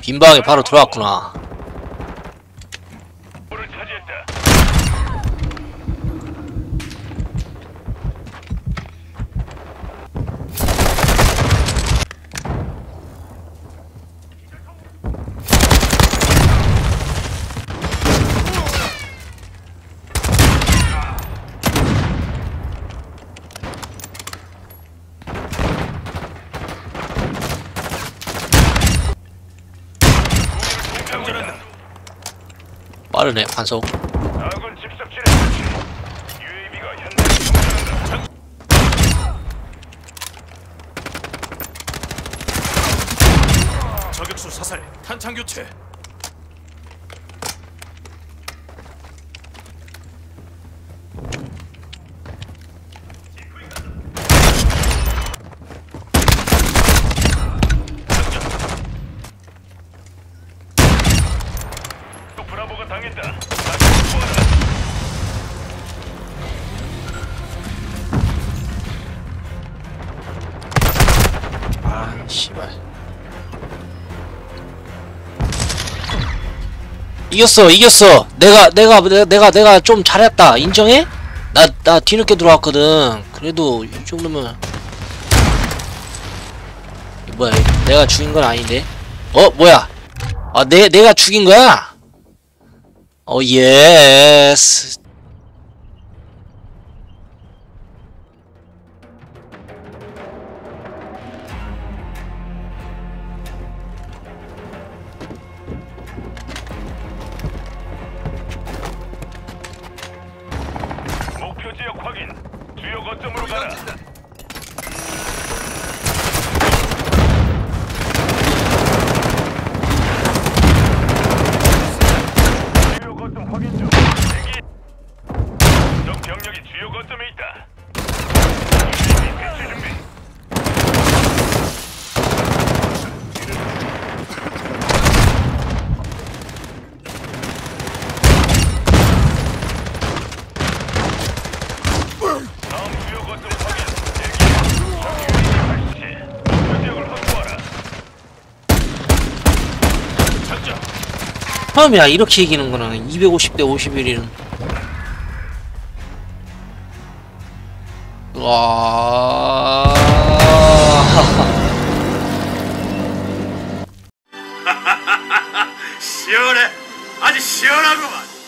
빈방에 바로 들어왔구나. 볼을 차지했다. 장전한다. 빠르네 정전한다. 저격수 사살. 탄창 교체. 당했다. 아 씨발. 이겼어 이겼어. 내가 내가 내가 내가, 내가 좀 잘했다. 인정해? 나 나 뒤늦게 들어왔거든. 그래도 이 정도면 이 뭐야? 이 내가 죽인 건 아닌데? 어 뭐야? 아 내 내가 죽인 거야? 어 예스. 목표. 주요 거점 확인 중. 대기. 적 병력이 주요 거점에 있다. UAV 배치 준비. 다음 주요 거점 확인. 대기. 적 UAV 발시. 목표 지역을 확보하라. 작전. 처음이야 이렇게 이기는 거는 250대 51이는 와 시원해. 아주 시원하구만.